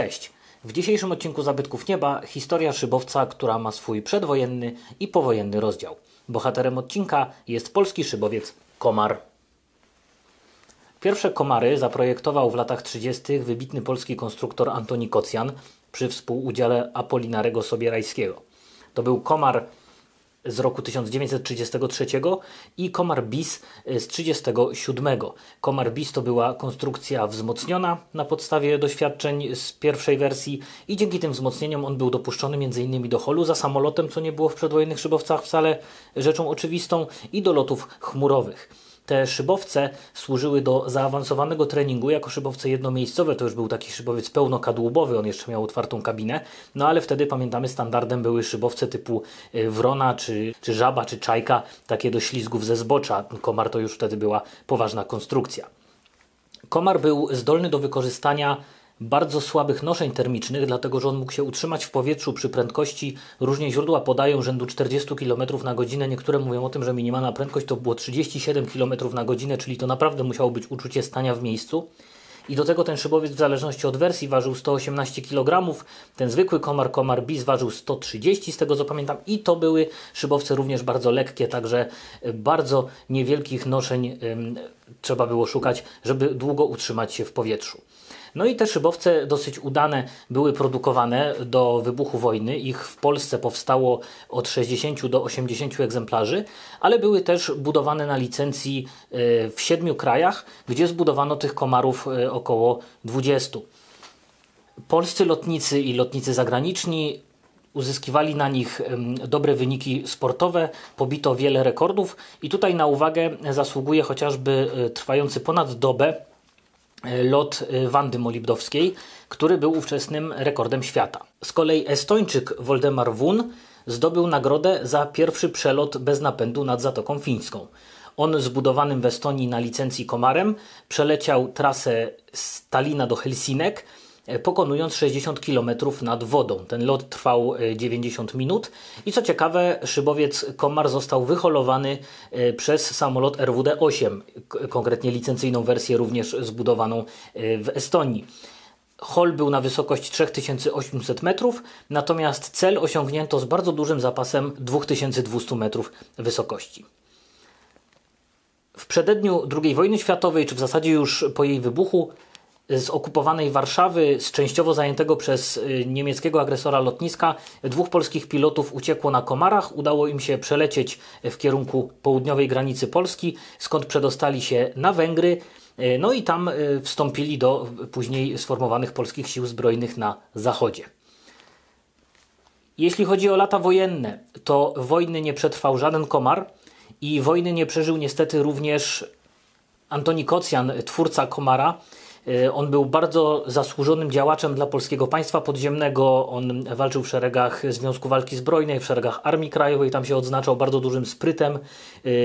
Cześć! W dzisiejszym odcinku Zabytków Nieba historia szybowca, która ma swój przedwojenny i powojenny rozdział. Bohaterem odcinka jest polski szybowiec Komar. Pierwsze komary zaprojektował w latach 30. wybitny polski konstruktor Antoni Kocjan przy współudziale Apolinarego Sobierajskiego. To był komar z roku 1933 i Komar Bis z 1937. Komar Bis to była konstrukcja wzmocniona na podstawie doświadczeń z pierwszej wersji i dzięki tym wzmocnieniom on był dopuszczony m.in. do holu za samolotem, co nie było w przedwojennych szybowcach wcale rzeczą oczywistą, i do lotów chmurowych. Te szybowce służyły do zaawansowanego treningu jako szybowce jednomiejscowe. To już był taki szybowiec pełnokadłubowy, on jeszcze miał otwartą kabinę. No ale wtedy pamiętamy, standardem były szybowce typu y, wrona, czy, czy żaba, czy czajka, takie do ślizgów ze zbocza. Komar to już wtedy była poważna konstrukcja. Komar był zdolny do wykorzystania bardzo słabych noszeń termicznych, dlatego że on mógł się utrzymać w powietrzu przy prędkości, różnie źródła podają rzędu 40 km na godzinę, niektóre mówią o tym, że minimalna prędkość to było 37 km na godzinę, czyli to naprawdę musiało być uczucie stania w miejscu. I do tego ten szybowiec w zależności od wersji ważył 118 kg, ten zwykły komar, komar bis ważył 130 z tego co pamiętam i to były szybowce również bardzo lekkie, także bardzo niewielkich noszeń ym, trzeba było szukać, żeby długo utrzymać się w powietrzu. No i te szybowce dosyć udane były produkowane do wybuchu wojny. Ich w Polsce powstało od 60 do 80 egzemplarzy, ale były też budowane na licencji e, w siedmiu krajach, gdzie zbudowano tych komarów e, około 20. Polscy lotnicy i lotnicy zagraniczni uzyskiwali na nich dobre wyniki sportowe, pobito wiele rekordów i tutaj na uwagę zasługuje chociażby e, trwający ponad dobę lot e, Wandy Molibdowskiej, który był ówczesnym rekordem świata. Z kolei Estończyk Woldemar Wun zdobył nagrodę za pierwszy przelot bez napędu nad Zatoką Fińską. On zbudowanym w Estonii na licencji Komarem przeleciał trasę z Talina do Helsinek E, pokonując 60 km nad wodą. Ten lot trwał 90 e, minut i co ciekawe, szybowiec Komar został wyholowany e, przez samolot RWD-8, konkretnie licencyjną wersję również zbudowaną w Estonii. Hol był na wysokość 3800 metrów, natomiast cel osiągnięto z bardzo dużym zapasem 2200 metrów wysokości. W przededniu II wojny światowej, czy w zasadzie już po jej wybuchu, z okupowanej Warszawy, z częściowo zajętego przez y, niemieckiego agresora lotniska, dwóch polskich pilotów uciekło na komarach. Udało im się przelecieć w kierunku południowej granicy Polski, skąd przedostali się na Węgry. Y, no i tam y, wstąpili do później sformowanych polskich sił zbrojnych na zachodzie. Jeśli chodzi o lata wojenne, to wojny nie przetrwał żaden komar i wojny nie przeżył niestety również Antoni Kocjan, twórca komara, on był bardzo zasłużonym działaczem dla polskiego państwa podziemnego. On walczył w szeregach Związku Walki Zbrojnej, w szeregach Armii Krajowej. Tam się odznaczał bardzo dużym sprytem,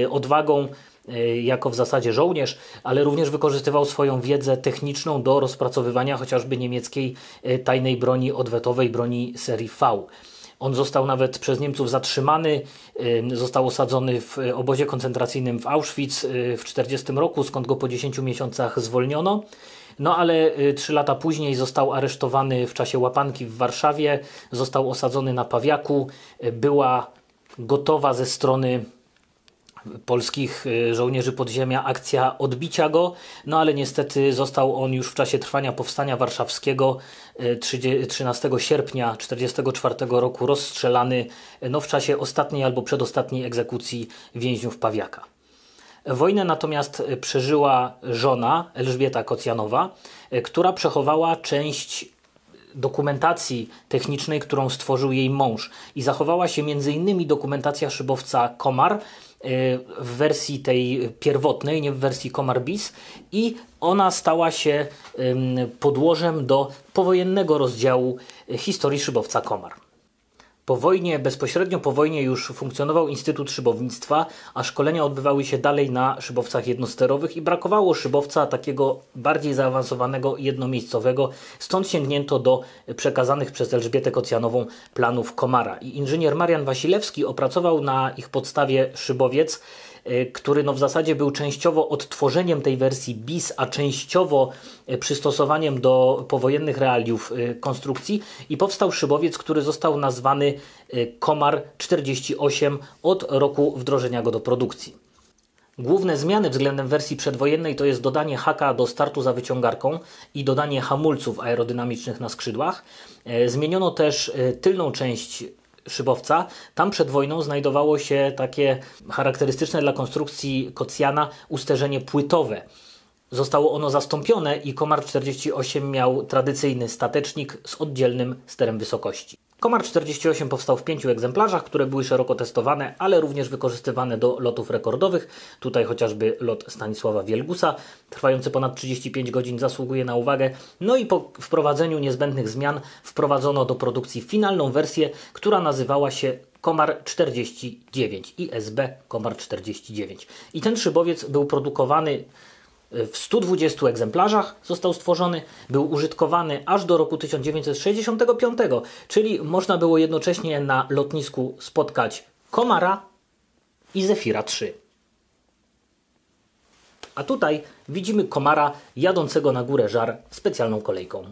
e, odwagą e, jako w zasadzie żołnierz, ale również wykorzystywał swoją wiedzę techniczną do rozpracowywania chociażby niemieckiej tajnej broni odwetowej, broni serii V. On został nawet przez Niemców zatrzymany, został osadzony w obozie koncentracyjnym w Auschwitz w 1940 roku, skąd go po 10 miesiącach zwolniono. No ale y, trzy lata później został aresztowany w czasie łapanki w Warszawie, został osadzony na Pawiaku, y, była gotowa ze strony polskich y, żołnierzy podziemia akcja odbicia go, no ale niestety został on już w czasie trwania powstania warszawskiego 13 sierpnia 1944 roku rozstrzelany no, w czasie ostatniej albo przedostatniej egzekucji więźniów Pawiaka. Wojnę natomiast przeżyła żona Elżbieta Kocjanowa, e, która przechowała część dokumentacji technicznej, którą stworzył jej mąż. I zachowała się m.in. dokumentacja szybowca Komar e, w wersji tej pierwotnej, nie w wersji Komar Bis i ona stała się podłożem do powojennego rozdziału historii szybowca Komar. Po wojnie, bezpośrednio po wojnie już funkcjonował Instytut Szybownictwa, a szkolenia odbywały się dalej na szybowcach jednosterowych i brakowało szybowca takiego bardziej zaawansowanego, jednomiejscowego. Stąd sięgnięto do przekazanych przez Elżbietę Kocjanową planów Komara. I inżynier Marian Wasilewski opracował na ich podstawie szybowiec który no w zasadzie był częściowo odtworzeniem tej wersji BIS, a częściowo y, przystosowaniem do powojennych realiów y, konstrukcji i powstał szybowiec, który został nazwany Komar 48 od roku wdrożenia go do produkcji. Główne zmiany względem wersji przedwojennej to jest dodanie haka do startu za wyciągarką i dodanie hamulców aerodynamicznych na skrzydłach. E, zmieniono też e, tylną część szybowca. Tam przed wojną znajdowało się takie charakterystyczne dla konstrukcji Kocjana usterzenie płytowe. Zostało ono zastąpione i Komar 48 miał tradycyjny statecznik z oddzielnym sterem wysokości. Komar 48 powstał w pięciu egzemplarzach, które były szeroko testowane, ale również wykorzystywane do lotów rekordowych. Tutaj chociażby lot Stanisława Wielgusa, trwający ponad 35 godzin, zasługuje na uwagę. No i po wprowadzeniu niezbędnych zmian wprowadzono do produkcji finalną wersję, która nazywała się Komar 49 ISB Komar 49. I ten szybowiec był produkowany w 120 egzemplarzach został stworzony, był użytkowany aż do roku 1965, czyli można było jednocześnie na lotnisku spotkać Komara i Zefira 3. A tutaj widzimy Komara jadącego na górę żar specjalną kolejką.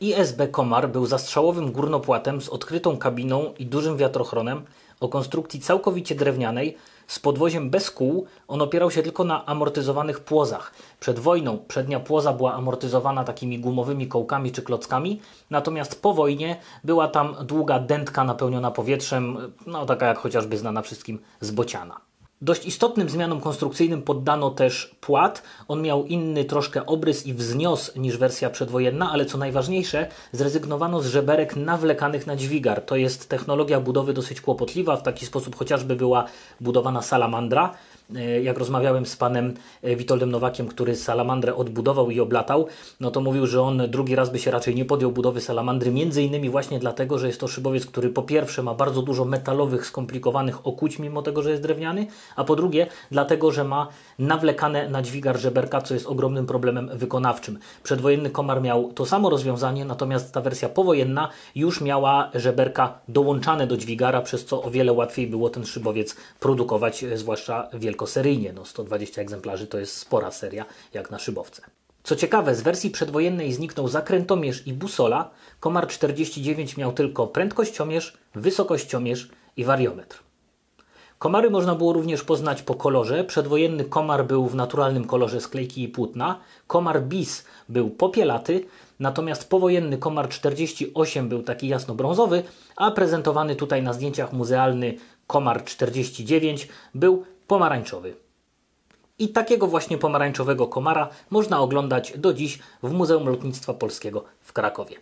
ISB Komar był zastrzałowym górnopłatem z odkrytą kabiną i dużym wiatrochronem o konstrukcji całkowicie drewnianej, z podwoziem bez kół, on opierał się tylko na amortyzowanych płozach. Przed wojną przednia płoza była amortyzowana takimi gumowymi kołkami czy klockami, natomiast po wojnie była tam długa dętka napełniona powietrzem, no taka jak chociażby znana wszystkim z bociana. Dość istotnym zmianom konstrukcyjnym poddano też płat. On miał inny troszkę obrys i wznios niż wersja przedwojenna, ale co najważniejsze, zrezygnowano z żeberek nawlekanych na dźwigar. To jest technologia budowy dosyć kłopotliwa. W taki sposób chociażby była budowana salamandra, jak rozmawiałem z panem e, Witoldem Nowakiem, który salamandrę odbudował i oblatał, no to mówił, że on drugi raz by się raczej nie podjął budowy salamandry, między innymi właśnie dlatego, że jest to szybowiec, który po pierwsze ma bardzo dużo metalowych, skomplikowanych okuć, mimo tego, że jest drewniany, a po drugie dlatego, że ma nawlekane na dźwigar żeberka, co jest ogromnym problemem wykonawczym. Przedwojenny komar miał to samo rozwiązanie, natomiast ta wersja powojenna już miała żeberka dołączane do dźwigara, przez co o wiele łatwiej było ten szybowiec produkować, e, zwłaszcza wielko tylko seryjnie. No 120 egzemplarzy to jest spora seria, jak na szybowce. Co ciekawe, z wersji przedwojennej zniknął zakrętomierz i busola. Komar 49 miał tylko prędkościomierz, wysokościomierz i wariometr. Komary można było również poznać po kolorze. Przedwojenny komar był w naturalnym kolorze sklejki i płótna. Komar bis był popielaty, natomiast powojenny komar 48 był taki jasno-brązowy, a prezentowany tutaj na zdjęciach muzealny komar 49 był pomarańczowy. I takiego właśnie pomarańczowego komara można oglądać do dziś w Muzeum Lotnictwa Polskiego w Krakowie.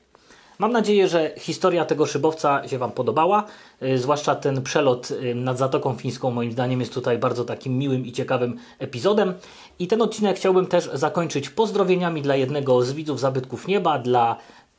Mam nadzieję, że historia tego szybowca się Wam podobała, yy, zwłaszcza ten przelot yy, nad Zatoką Fińską moim zdaniem jest tutaj bardzo takim miłym i ciekawym epizodem. I ten odcinek chciałbym też zakończyć pozdrowieniami dla jednego z widzów Zabytków Nieba, dla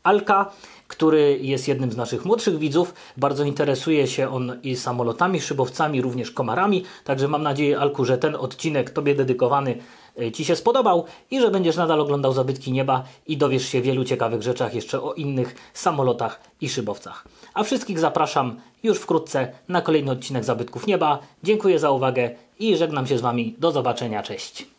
Alka który jest jednym z naszych młodszych widzów. Bardzo interesuje się on i samolotami, szybowcami, również komarami. Także mam nadzieję, Alku, że ten odcinek Tobie dedykowany e, Ci się spodobał i że będziesz nadal oglądał Zabytki Nieba i dowiesz się wielu ciekawych rzeczach jeszcze o innych samolotach i szybowcach. A wszystkich zapraszam już wkrótce na kolejny odcinek Zabytków Nieba. Dziękuję za uwagę i żegnam się z Wami. Do zobaczenia. Cześć.